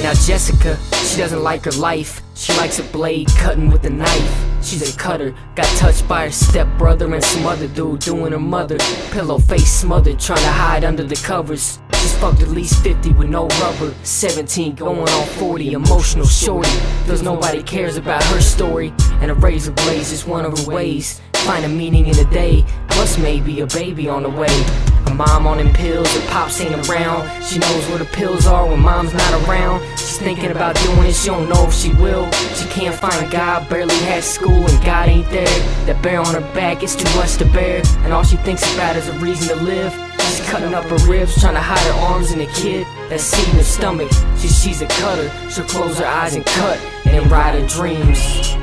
Jessica, she doesn't like her life. She likes a blade cutting with a knife. She's a cutter, got touched by her stepbrother and some other dude doing her mother. Pillow face smothered, trying to hide under the covers. She's fucked at least 50 with no rubber. 17 going on 40, emotional shorty. Feels nobody cares about her story. And a razor blaze is one of her ways. Find a meaning in the day, maybe a baby on the way. Her mom on them pills, her pops ain't around. She knows where the pills are when mom's not around. She's thinking about doing it, she don't know if she will. She can't find God, barely had school, and God ain't there. That bear on her back is too much to bear, and all she thinks about is a reason to live. She's cutting up her ribs, trying to hide her arms in the kid that's seed in her stomach. She, she's a cutter, she'll close her eyes and cut, and ride her dreams.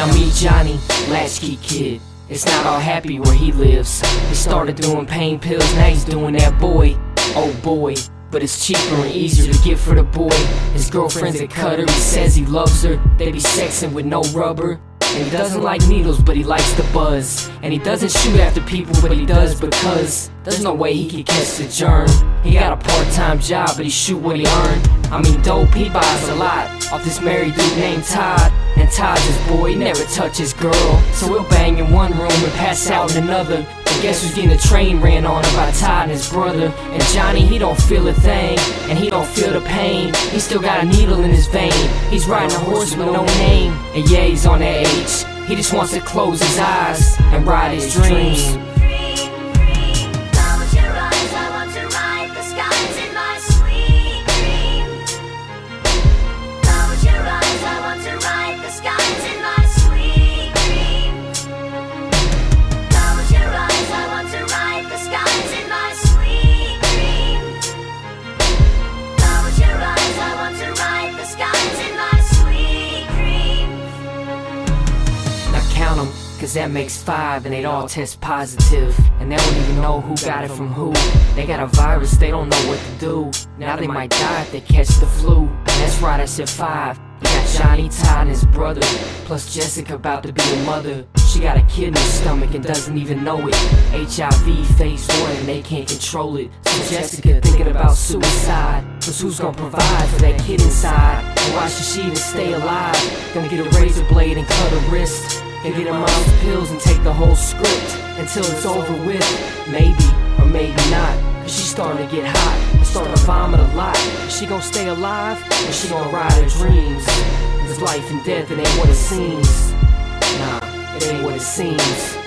Now meet Johnny, latchkey kid. It's not all happy where he lives. He started doing pain pills, now he's doing that boy. Oh boy. But it's cheaper and easier to get for the boy. His girlfriend's a cutter, he says he loves her. They be sexing with no rubber. And he doesn't like needles, but he likes the buzz. And he doesn't shoot after people, but he does because there's no way he can catch the germ. He got a part-time job, but he shoot what he earned. I mean, dope, he buys a lot off this married dude named Todd. And Todd's his boy, he never touch his girl. So we'll bang in one room and pass out in another. And guess who's getting a train ran on by Todd and his brother? And Johnny, he don't feel a thing, and he don't feel the pain. He still got a needle in his vein. He's riding a horse with no name. And yeah, he's on that age. He just wants to close his eyes and ride his dreams. Cause that makes five, and they'd all test positive. And they don't even know who got it from who. They got a virus, they don't know what to do. Now they might die if they catch the flu. And that's right, I said five. You got Johnny Todd and his brother, plus Jessica about to be a mother. She got a kid in her stomach and doesn't even know it. HIV phase one and they can't control it. So Jessica thinking about suicide. Cause who's gonna provide for that kid inside? Why should she even stay alive? Gonna get a razor blade and cut her wrist. And get her mom's pills and take the whole script until it's over with. Maybe or maybe not. Cause she's starting to get hot and starting to vomit a lot. She gonna stay alive or she gonna ride her dreams? Cause life and death, it ain't what it seems. Nah, it ain't what it seems.